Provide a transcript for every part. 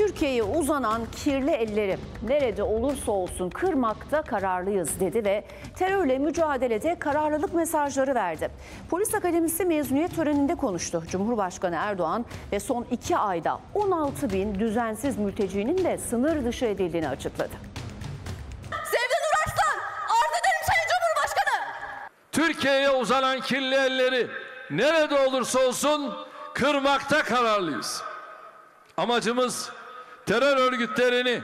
Türkiye'ye uzanan kirli elleri nerede olursa olsun kırmakta kararlıyız dedi ve terörle mücadelede kararlılık mesajları verdi. Polis Akademisi mezuniyet töreninde konuştu. Cumhurbaşkanı Erdoğan ve son iki ayda 16 bin düzensiz mültecinin de sınır dışı edildiğini açıkladı. Sevdin Uğraş'tan arz ederim Sayın Cumhurbaşkanı. Türkiye'ye uzanan kirli elleri nerede olursa olsun kırmakta kararlıyız. Amacımız terör örgütlerini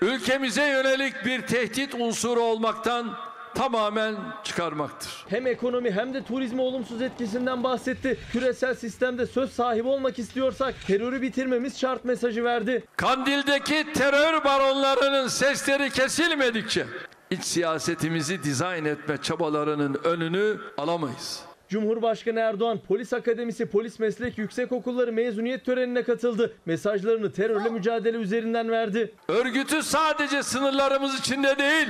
ülkemize yönelik bir tehdit unsuru olmaktan tamamen çıkarmaktır. Hem ekonomi hem de turizme olumsuz etkisinden bahsetti. Küresel sistemde söz sahibi olmak istiyorsak terörü bitirmemiz şart mesajı verdi. Kandil'deki terör baronlarının sesleri kesilmedikçe iç siyasetimizi dizayn etme çabalarının önünü alamayız. Cumhurbaşkanı Erdoğan Polis Akademisi Polis Meslek Yüksekokulları mezuniyet törenine katıldı. Mesajlarını terörle mücadele üzerinden verdi. Örgütü sadece sınırlarımız içinde değil,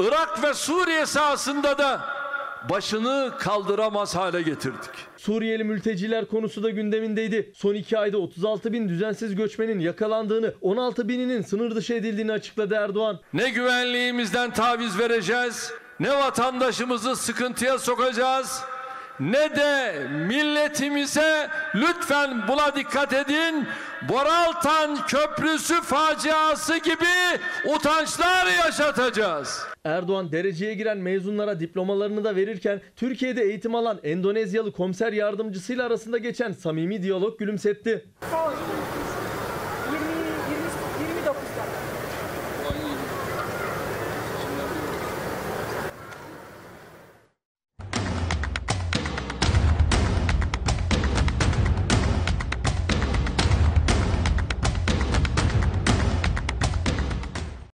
Irak ve Suriye sahasında da başını kaldıramaz hale getirdik. Suriyeli mülteciler konusu da gündemindeydi. Son iki ayda 36 bin düzensiz göçmenin yakalandığını, 16 bininin sınır dışı edildiğini açıkladı Erdoğan. Ne güvenliğimizden taviz vereceğiz, ne vatandaşımızı sıkıntıya sokacağız, ne de milletimize lütfen buna dikkat edin. Boraltan Köprüsü faciası gibi utançlar yaşatacağız. Erdoğan dereceye giren mezunlara diplomalarını da verirken Türkiye'de eğitim alan Endonezyalı komiser yardımcısıyla arasında geçen samimi diyalog gülümsetti.